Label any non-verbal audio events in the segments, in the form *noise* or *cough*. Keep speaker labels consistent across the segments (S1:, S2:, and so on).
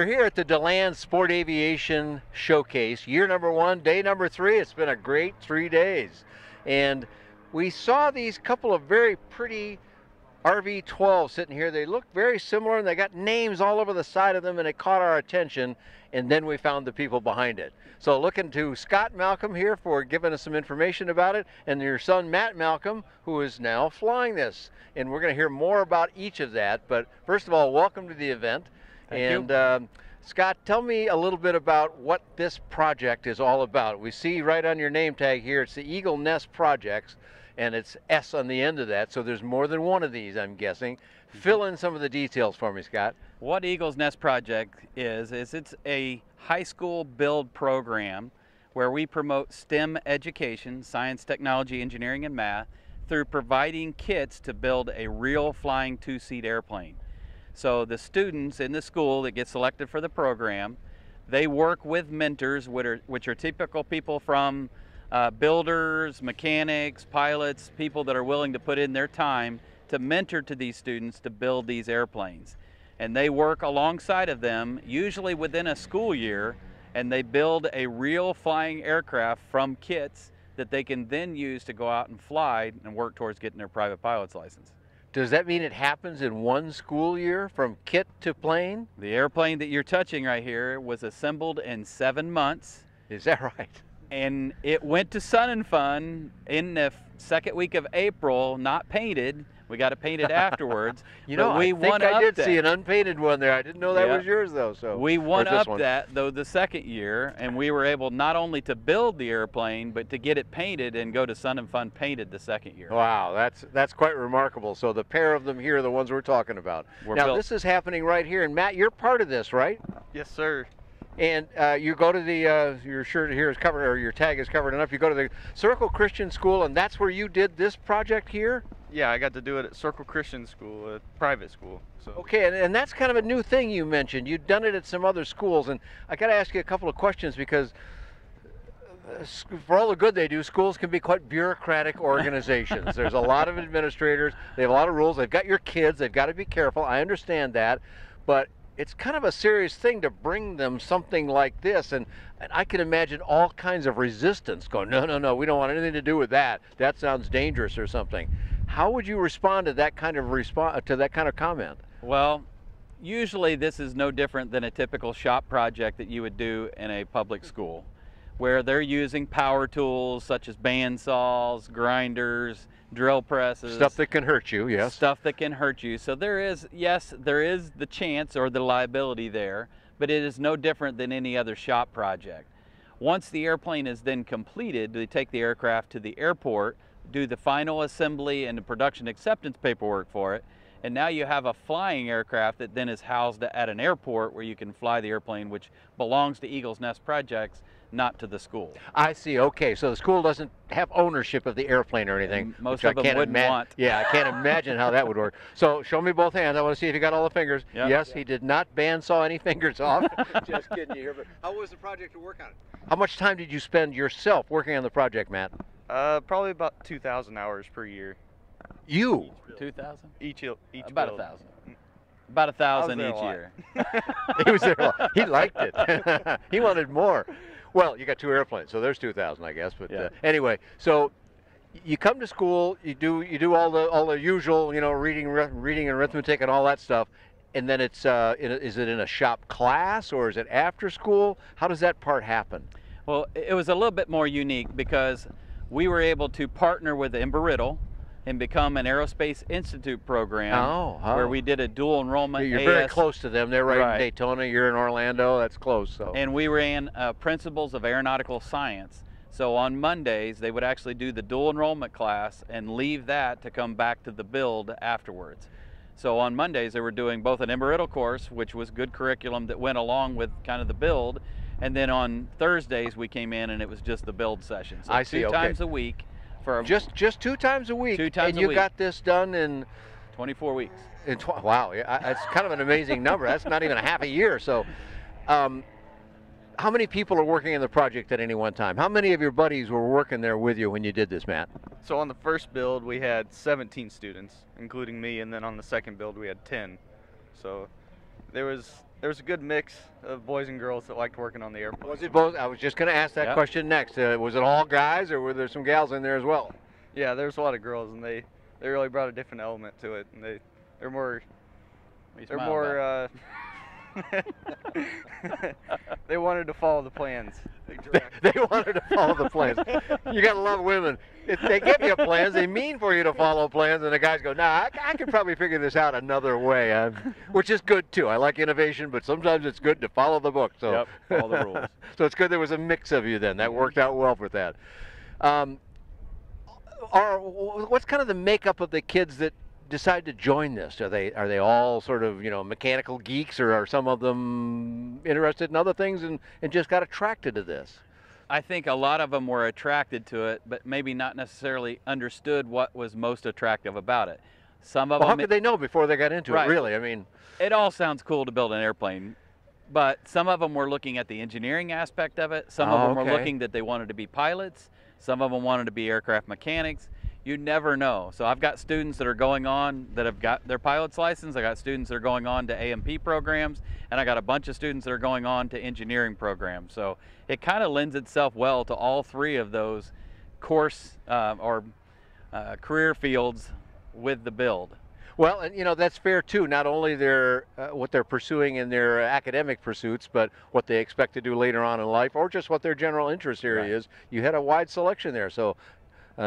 S1: We're here at the DeLand Sport Aviation Showcase, year number one, day number three. It's been a great three days. And we saw these couple of very pretty RV-12 sitting here. They look very similar and they got names all over the side of them and it caught our attention and then we found the people behind it. So looking to Scott Malcolm here for giving us some information about it and your son Matt Malcolm who is now flying this. And we're going to hear more about each of that. But first of all, welcome to the event.
S2: Thank
S1: and. Um, Scott, tell me a little bit about what this project is all about. We see right on your name tag here, it's the Eagle Nest Projects, and it's S on the end of that, so there's more than one of these, I'm guessing. Fill in some of the details for me, Scott.
S2: What Eagles Nest Project is, is it's a high school build program where we promote STEM education, science, technology, engineering, and math, through providing kits to build a real flying two-seat airplane. So the students in the school that get selected for the program, they work with mentors, which are, which are typical people from uh, builders, mechanics, pilots, people that are willing to put in their time to mentor to these students to build these airplanes. And they work alongside of them, usually within a school year, and they build a real flying aircraft from kits that they can then use to go out and fly and work towards getting their private pilot's license.
S1: Does that mean it happens in one school year from kit to plane?
S2: The airplane that you're touching right here was assembled in seven months.
S1: Is that right?
S2: And it went to Sun and Fun in the second week of April, not painted. We got to paint it painted afterwards. *laughs*
S1: you know,
S2: we
S1: I think
S2: won
S1: I did
S2: that.
S1: see an unpainted one there. I didn't know that
S2: Yeah.
S1: was yours though. So
S2: We won up
S1: one.
S2: that though the second year, and we were able not only to build the airplane, but to get it painted and go to Sun and Fun painted the second year.
S1: Wow, that's that's quite remarkable. So the pair of them here are the ones we're talking about.
S2: We're
S1: now
S2: built-
S1: this is happening right here, and Matt, you're part of this, right?
S3: Yes, sir.
S1: And uh, you go to the uh, your shirt here is covered or your tag is covered enough. You go to the Circle Christian School, and that's where you did this project here.
S3: Yeah, I got to do it at Circle Christian School, a private school. So
S1: Okay, and, and that's kind of a new thing you mentioned. You've done it at some other schools, and I got to ask you a couple of questions because uh, for all the good they do, schools can be quite bureaucratic *laughs* organizations. There's a lot of administrators, they have a lot of rules. They've got your kids, they've got to be careful. I understand that, but it's kind of a serious thing to bring them something like this, and, and I can imagine all kinds of resistance going, no, no, no, we don't want anything to do with that. That sounds dangerous or something. How would you respond to that kind of response uh, to that kind of comment?
S2: Well, usually this is no different than a typical shop project that you would do in a public school, where they're using power tools such as bandsaws, grinders, drill presses.
S1: Stuff that can hurt you, yes.
S2: stuff that can hurt you. So there is, yes, there is the chance or the liability there, but it is no different than any other shop project. Once the airplane is then completed, they take the aircraft to the airport, do the final assembly and the production acceptance paperwork for it, and now you have a flying aircraft that then is housed at an airport where you can fly the airplane, which belongs to Eagles Nest Projects, not to the school.
S1: I see. Okay, so the school doesn't have ownership of the airplane or anything.
S2: And most of
S1: I
S2: them wouldn't want. *laughs*
S1: Yeah, I can't imagine how that would work. *laughs* So show me both hands. I want to see if you got all the fingers.
S2: Yep.
S1: Yes, he did not bandsaw any *laughs* fingers off. Just kidding you here. But
S4: How was the project to work on it?
S1: how much time did you spend yourself working on the project, Matt?
S3: Uh, probably about 2,000 hours per year.
S1: You.
S2: 2,000?
S3: Each il- each
S2: About a thousand. About a thousand
S3: there a
S2: each year. *laughs* *laughs*
S1: he was there. a lot. He liked it. *laughs* he wanted more. Well, you got two airplanes, so there's 2,000, I guess. But
S2: Yeah.
S1: uh, anyway, so you come to school, you do you do all the all the usual, you know, reading, re- reading and arithmetic and all that stuff, and then it's uh, in a, is it in a shop class or is it after school? How does that part happen?
S2: Well, it was a little bit more unique because we were able to partner with Embry-Riddle and become an Aerospace Institute program
S1: Oh, oh.
S2: where we did a dual enrollment
S1: You're very close to them. They're right,
S2: Right.
S1: in Daytona. You're in Orlando. That's close. So
S2: and we ran uh, Principles of Aeronautical Science. So on Mondays, they would actually do the dual enrollment class and leave that to come back to the build afterwards. So on Mondays, they were doing both an Embry-Riddle course, which was good curriculum that went along with kind of the build, and then on Thursdays we came in and it was just the build session. So
S1: I see,
S2: two
S1: okay.
S2: times a week for
S1: just just two times a week.
S2: Two times
S1: and
S2: a
S1: you
S2: week.
S1: got this done in
S2: 24 weeks.
S1: In tw- wow, yeah, that's kind of an amazing number. That's not even a half a year. So, um, how many people are working in the project at any one time? How many of your buddies were working there with you when you did this, Matt?
S3: So on the first build, we had 17 students, including me, and then on the second build, we had 10. So there was there was a good mix of boys and girls that liked working on the airplane.
S1: Was it both? I was just going to ask that
S2: Yep.
S1: question next. Uh, was it all guys, or were there some gals in there as well?
S3: Yeah, there's a lot of girls, and they they really brought a different element to it, and they they're more
S2: What are you
S3: they're more. Uh, *laughs* *laughs* they wanted to follow the plans.
S1: they wanted to follow the plans. *laughs* You got to love women. If they give you plans, they mean for you to follow plans, and the guys go, "Nah, I, I could probably figure this out another way," uh, which is good too. I like innovation, but sometimes it's good to follow the book. So
S2: Yep, follow the rules. *laughs*
S1: so it's good there was a mix of you then. That worked out well with that. Um, are what's kind of the makeup of the kids that decide to join this? Are they are they all sort of you know mechanical geeks, or are some of them interested in other things and, and just got attracted to this?
S2: I think a lot of them were attracted to it, but maybe not necessarily understood what was most attractive about it. Some of
S1: Well, how
S2: them,
S1: could they know before they got into
S2: Right.
S1: it? Really, I mean,
S2: it all sounds cool to build an airplane, but some of them were looking at the engineering aspect of it. Some of
S1: Oh,
S2: them
S1: okay.
S2: were looking that they wanted to be pilots. Some of them wanted to be aircraft mechanics. You never know. So I've got students that are going on that have got their pilot's license. I got students that are going on to A&P programs, and I got a bunch of students that are going on to engineering programs. So it kind of lends itself well to all three of those course uh, or uh, career fields with the build.
S1: well, and you know that's fair too. Not only their uh, what they're pursuing in their academic pursuits, but what they expect to do later on in life, or just what their general interest area
S2: Right.
S1: is. You had a wide selection there, so.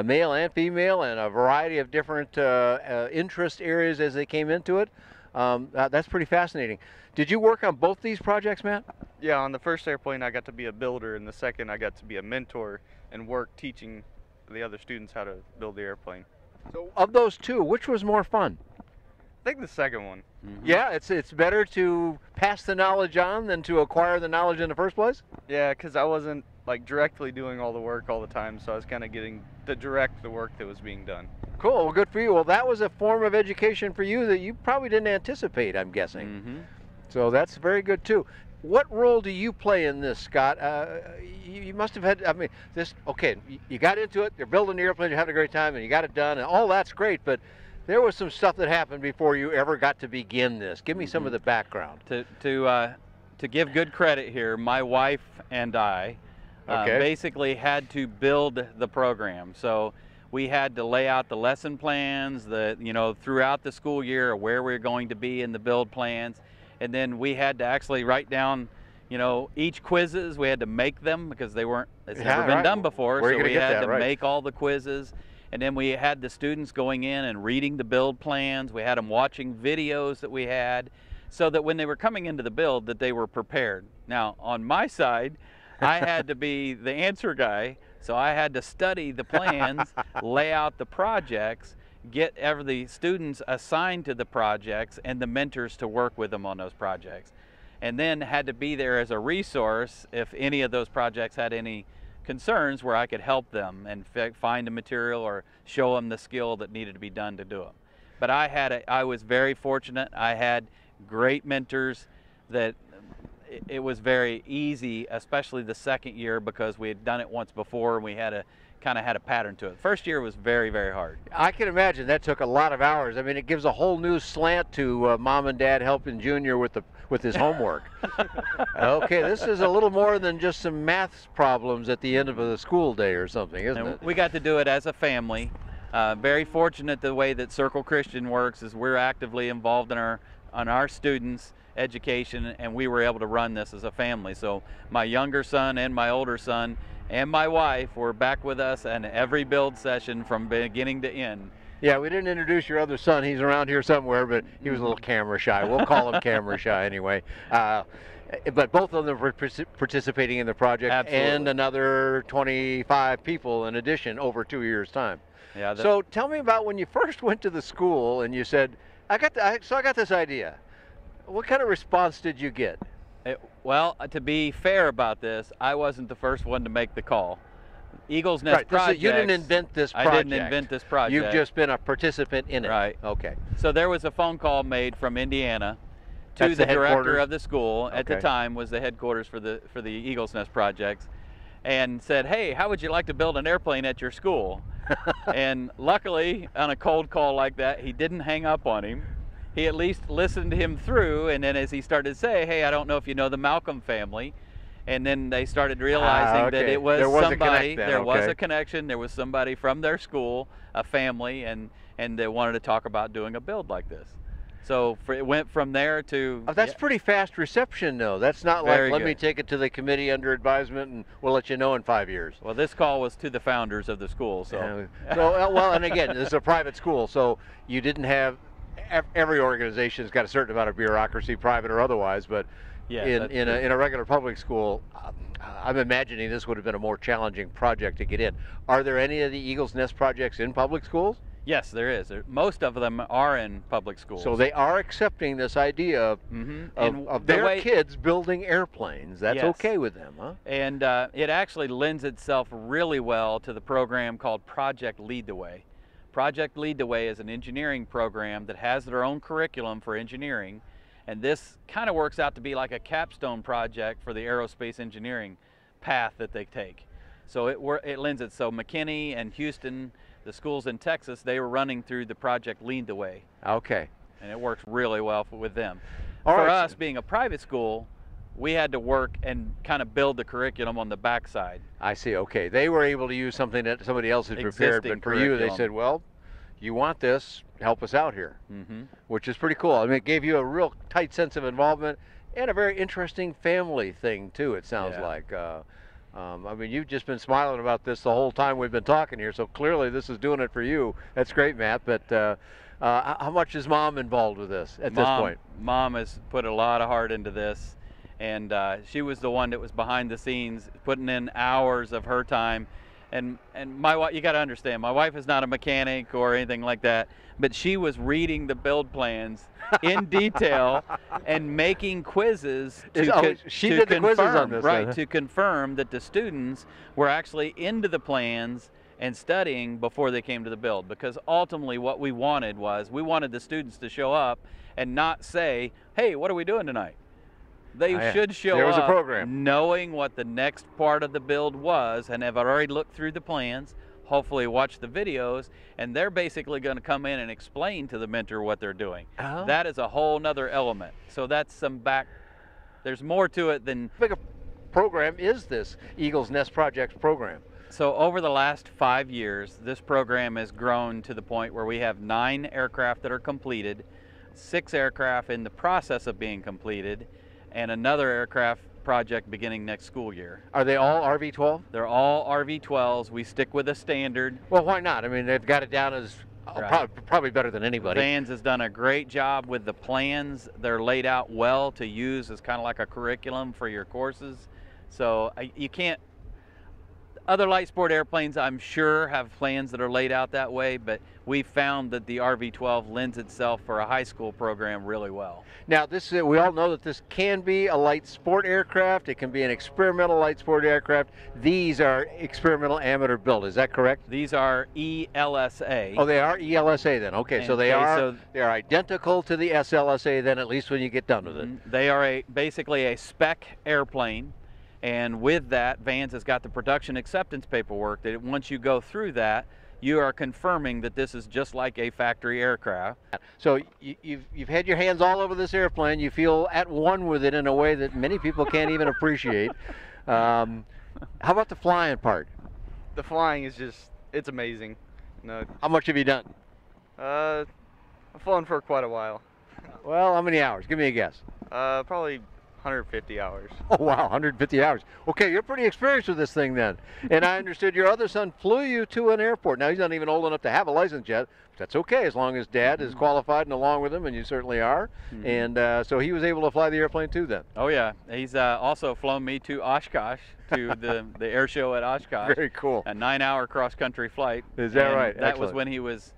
S1: Male and female, and a variety of different uh, uh, interest areas as they came into it. Um, uh, that's pretty fascinating. Did you work on both these projects, Matt?
S3: Yeah, on the first airplane, I got to be a builder, and the second, I got to be a mentor and work teaching the other students how to build the airplane.
S1: So, of those two, which was more fun?
S3: I think the second one.
S1: Yeah, it's it's better to pass the knowledge on than to acquire the knowledge in the first place.
S3: Yeah, because I wasn't like directly doing all the work all the time, so I was kind of getting to direct the work that was being done.
S1: Cool. Well, good for you. Well, that was a form of education for you that you probably didn't anticipate. I'm guessing.
S2: hmm
S1: So that's very good too. What role do you play in this, Scott? Uh, you, you must have had. I mean, this. Okay, you, you got into it. You're building the airplane. You're having a great time, and you got it done, and all that's great. But there was some stuff that happened before you ever got to begin this. Give me some of the background.
S2: to to uh, to give good credit here, my wife and I uh, basically had to build the program. So we had to lay out the lesson plans, the you know throughout the school year where we are going to be in the build plans, and then we had to actually write down. You know, each quizzes we had to make them because they weren't. It's
S1: Yeah,
S2: never been
S1: right.
S2: done before,
S1: Where
S2: so we had
S1: that,
S2: to
S1: right.
S2: make all the quizzes, and then we had the students going in and reading the build plans. We had them watching videos that we had, so that when they were coming into the build, that they were prepared. Now, on my side, I had to be the answer guy, so I had to study the plans, lay *laughs* out the projects, get every the students assigned to the projects, and the mentors to work with them on those projects, and then had to be there as a resource if any of those projects had any concerns where I could help them and fi- find the material or show them the skill that needed to be done to do them. But I had a, I was very fortunate. I had great mentors that it- was very easy, especially the second year because we had done it once before and we had a kind of had a pattern to it. First year was very very hard.
S1: I can imagine that took a lot of hours. I mean, it gives a whole new slant to uh, mom and dad helping Junior with the with his homework. *laughs* okay, this is a little more than just some math problems at the end of a school day or something, isn't
S2: And
S1: it?
S2: we got to do it as a family. Uh, very fortunate the way that Circle Christian works is we're actively involved in our on our students' education, and we were able to run this as a family. So my younger son and my older son and my wife were back with us in every build session from beginning to end.
S1: Yeah, we didn't introduce your other son. He's around here somewhere, but he was a little camera shy. We'll call him camera shy *laughs* anyway. Uh, but both of them were participating in the project, and another 25 people in addition over two years' time.
S2: Yeah.
S1: So tell me about when you first went to the school and you said, "I got, the, I, so I got this idea." What kind of response did you get?
S2: It- well, uh, to be fair about this, I wasn't the first one to make the call. Eagles Nest
S1: right,
S2: Projects.
S1: you didn't invent this project.
S2: I didn't invent this project.
S1: You've just been a participant in it.
S2: Right.
S1: Okay.
S2: So there was a phone call made from Indiana to
S1: That's
S2: the,
S1: the
S2: director of the school at the time was the headquarters for the for the Eagles Nest projects and said, "Hey, how would you like to build an airplane at your school?" *laughs* and luckily, on a cold call like that, he didn't hang up on him. He at least listened to him through, and then as he started to say, "Hey, I don't know if you know the Malcolm family," and then they started realizing that
S1: Ah, okay.
S2: it was,
S1: There was
S2: somebody.
S1: then,
S2: there was a connection. There was somebody from their school, a family, and and they wanted to talk about doing a build like this. So for, it went from there to.
S1: Oh, that's
S2: yeah,
S1: pretty fast reception, though. That's not
S2: Very
S1: like let me take it to the committee under advisement and we'll let you know in five years.
S2: well, this call was to the founders of the school, so.
S1: Yeah. so uh, well, and again, this is a private school, so you didn't have every organization's got a certain amount of bureaucracy, private or otherwise. But
S2: Yeah,
S1: in in a, in a regular public school, um, I'm imagining this would have been a more challenging project to get in. Are there any of the Eagles Nest projects in public schools?
S2: Yes, there is. Most of them are in public schools.
S1: So they are accepting this idea of,
S2: hmm
S1: of, of
S2: the
S1: their
S2: way-
S1: kids building airplanes. That's
S2: Yes.
S1: okay with them, huh?
S2: And uh, it actually lends itself really well to the program called Project Lead the Way. Project Lead the Way is an engineering program that has their own curriculum for engineering, and this kind of works out to be like a capstone project for the aerospace engineering path that they take. So it, it lends it. So McKinney and Houston, the schools in Texas, they were running through the Project Lead the Way,
S1: Okay.
S2: and it works really well for, with them.
S1: All
S2: for
S1: right,
S2: us, being a private school, we had to work and kind of build the curriculum on the backside.
S1: I see. Okay, they were able to use something that somebody else had prepared,
S2: Existing
S1: but for you, they said, "Well, you want this? Help us out here,"
S2: hmm
S1: which is pretty cool. I mean, it gave you a real tight sense of involvement and a very interesting family thing too. It sounds
S2: Yeah.
S1: like. Uh, um, I mean, you've just been smiling about this the whole time we've been talking here, so clearly this is doing it for you. That's great, Matt. But uh, uh, how much is mom involved with this at this point?
S2: Mom has put a lot of heart into this, and uh, she was the one that was behind the scenes, putting in hours of her time. And and my wife, you got to understand, my wife is not a mechanic or anything like that, but she was reading the build plans in *laughs* detail and making quizzes to,
S1: oh, she
S2: to
S1: did the quizzes on
S2: confirm,
S1: this,
S2: right?
S1: then.
S2: To confirm that the students were actually into the plans and studying before they came to the build because ultimately what we wanted was we wanted the students to show up and not say hey what are we doing tonight they
S1: yeah.
S2: should show
S1: There was a
S2: up
S1: program.
S2: knowing what the next part of the build was and have already looked through the plans hopefully watch the videos and they're basically going to come in and explain to the mentor what they're doing
S1: Oh.
S2: that is a whole nother element so that's some back there's more to it than
S1: How big a program is this Eagles Nest Projects program?
S2: So over the last five years, this program has grown to the point where we have nine aircraft that are completed, six aircraft in the process of being completed, and another aircraft project beginning next school year.
S1: Are they all RV-12?
S2: They're all RV-12s. We stick with a standard.
S1: Well, why not? I mean, they've got it down as oh,
S2: Right.
S1: prob- probably better than anybody.
S2: Van's has done a great job with the plans. They're laid out well to use as kind of like a curriculum for your courses. So you can't. Other light sport airplanes, I'm sure, have plans that are laid out that way, but we found that the RV-12 lends itself for a high school program really well.
S1: Now, this is, we all know that this can be a light sport aircraft. It can be an experimental light sport aircraft. These are experimental amateur build. Is that correct?
S2: These are ELSA.
S1: Oh, they are ELSA then. Okay, so they
S2: Okay,
S1: are
S2: so-
S1: they are identical to the SLSA then, at least when you get done with it.
S2: They are a basically a spec airplane, and with that, Van's has got the production acceptance paperwork that once you go through that, you are confirming that this is just like a factory aircraft.
S1: So you, you've you've had your hands all over this airplane. You feel at one with it in a way that many people can't even appreciate. *laughs* Um, how about the flying part?
S3: The flying is just, it's amazing. No,
S1: How much have you done?
S3: uh, I've flown for quite a while.
S1: Well, how many hours? Give me a guess.
S3: Uh, probably 150 hours. *laughs*
S1: Oh wow, 150 hours. Okay, you're pretty experienced with this thing then. And I understood your other son flew you to an airport. Now he's not even old enough to have a license yet. But that's okay as long as dad is qualified and along with him, and you certainly are.
S2: Mhm.
S1: And uh, so he was able to fly the airplane too then.
S2: Oh yeah, he's uh, also flown me to Oshkosh to the *laughs* the air show at Oshkosh.
S1: Very cool.
S2: A nine-hour cross-country flight.
S1: Is that
S2: and
S1: right?
S2: That was when he was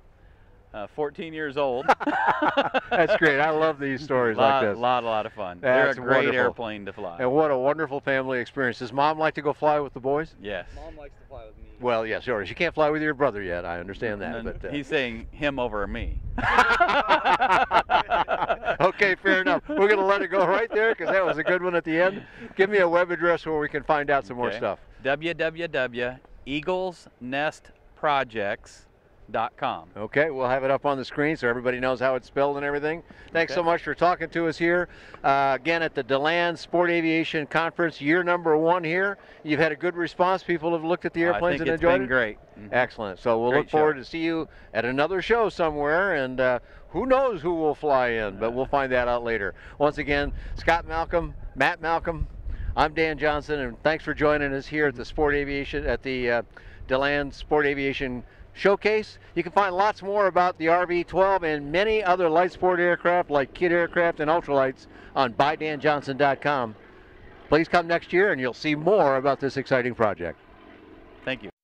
S2: uh, 14 years old. *laughs*
S1: That's great. I love these stories
S2: lot,
S1: like this.
S2: Lot, a lot of fun.
S1: That's
S2: They're a great
S1: wonderful.
S2: airplane to fly.
S1: And what a wonderful family experience. Does mom like to go fly with the boys?
S2: yes.
S3: Mom likes to fly with me.
S1: Well, yes, sure. She can't fly with your brother yet. I understand that.
S2: And
S1: But, uh,
S2: he's saying him over me. *laughs*
S1: okay, fair enough. We're going to let it go right there because that was a good one at the end. Give me a web address where we can find out some more
S2: stuff.
S1: stuff.
S2: DeLand.com.
S1: Okay, we'll have it up on the screen so everybody knows how it's spelled and everything. Thanks
S2: Okay.
S1: so much for talking to us here. Uh, again, at the DeLand Sport Aviation Conference, year number one here. You've had a good response. People have looked at the airplanes and enjoyed it.
S2: It's been great. Mhm.
S1: Excellent. So we'll
S2: Great
S1: look forward
S2: show.
S1: to see you at another show somewhere, and uh, who knows who will fly in, but we'll find that out later. Once again, Scott Malcolm, Matt Malcolm, I'm Dan Johnson, and thanks for joining us here at the Sport Aviation at the uh, Deland Sport Aviation Showcase. You can find lots more about the RV-12 and many other light sport aircraft like kit aircraft and ultralights on bydanjohnson.com. Please come next year, and you'll see more about this exciting project.
S2: Thank you.